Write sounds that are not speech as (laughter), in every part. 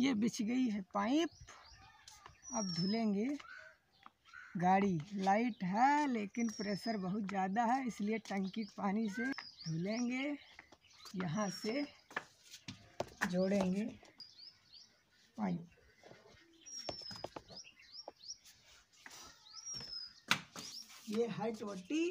ये बिछ गई है पाइप। अब धुलेंगे। गाड़ी लाइट है, लेकिन प्रेशर बहुत ज़्यादा है, इसलिए टंकी पानी से धुलेंगे। यहाँ से जोड़ेंगे पाइप। ये है टोटी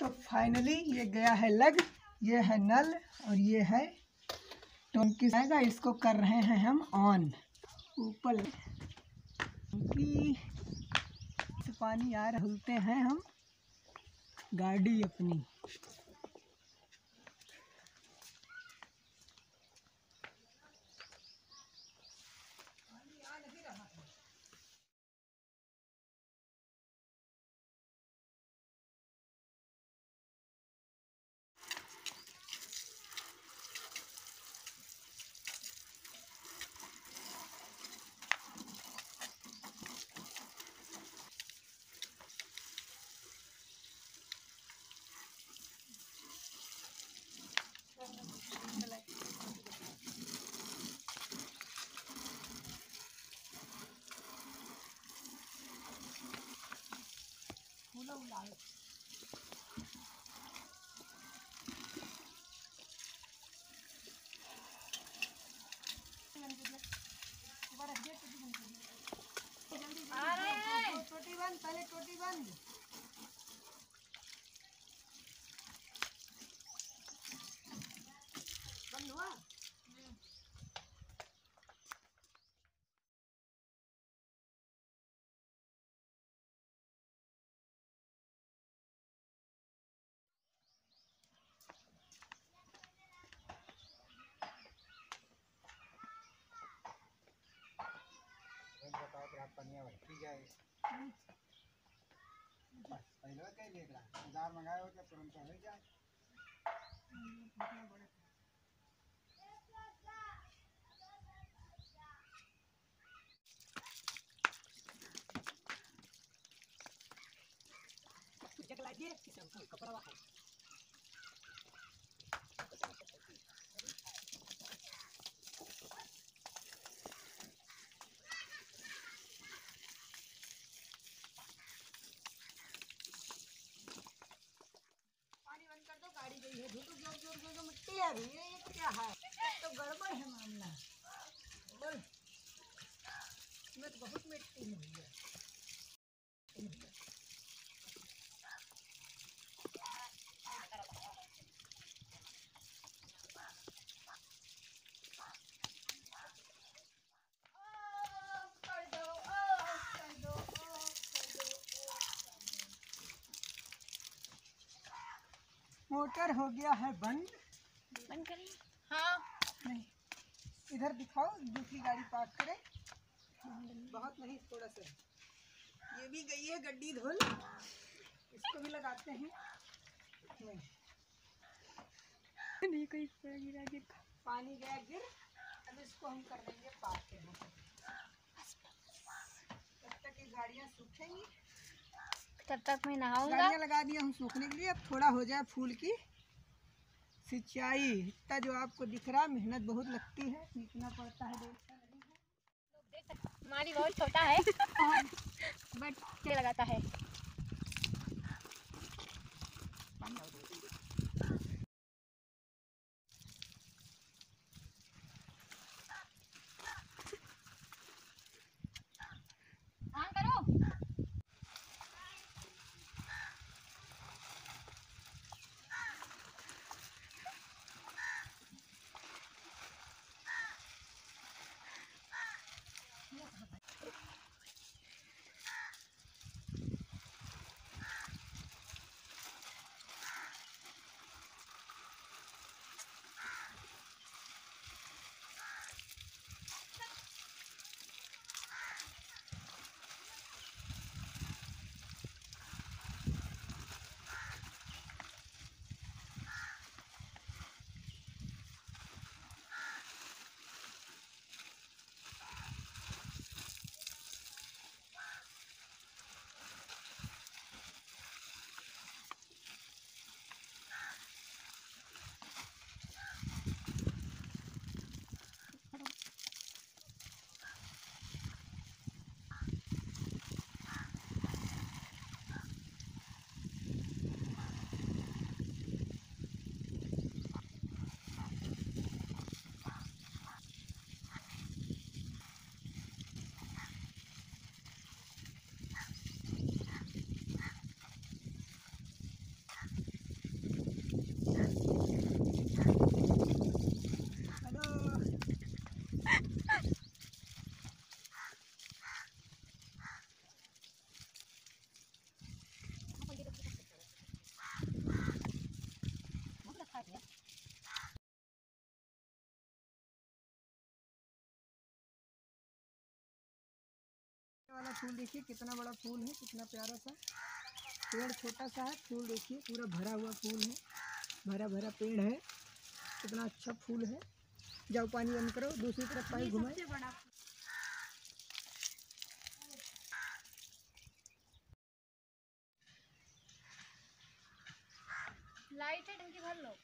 तो फाइनली ये गया है लग, ये है नल और ये है टंकी। आएगा इसको कर रहे हैं हम ऑन ऊपर टंकी पानी आ रहा हैं हम। गाड़ी अपनी। बंद पहले टोटी बंद बंद हुआ बताओ कि आप पनिया बैठी जाए बस पहले कह लेगा हज़ार मंगाए हो तो तुरंत हो जाए कपड़ा है पानी बंद कर दो गाड़ी गई है धूप ज़ोर ज़ोर ज़ोर ज़ोर मिट्टी है अभी ये ये तो क्या है ये तो गड़बड़ है मामला बोल इसमें तो बहुत मिट्टी है। मोटर हो गया है बंद। बंद करिए। हाँ। नहीं। इधर दिखाओ दूसरी गाड़ी पार्क करें। बहुत नहीं थोड़ा सा। ये भी गई है गड्डी धुल। इसको भी लगाते हैं। नहीं। कोई गिरा गिर पानी गया गिर। अब इसको हम कर देंगे पर। तब तक ये गाड़ियाँ सूखेंगी। तब तक मैं नहाऊँगा। गाड़ियाँ लगा दिया हूँ सूखने के लिए। अब थोड़ा हो जाए फूल की सिंचाई। इतना जो आपको दिख रहा मेहनत बहुत लगती है। सीखना पड़ता है देखना हमारी बहुत छोटा है। (laughs) बट लगाता है। फूल देखिए कितना बड़ा फूल है कितना प्यारा सा। पेड़ छोटा सा है फूल देखिए पूरा भरा हुआ फूल है। भरा भरा पेड़ है कितना अच्छा फूल है। जाओ पानी बंद करो दूसरी तरफ़ पानी घुमाए लाइट है टंकी भर लो।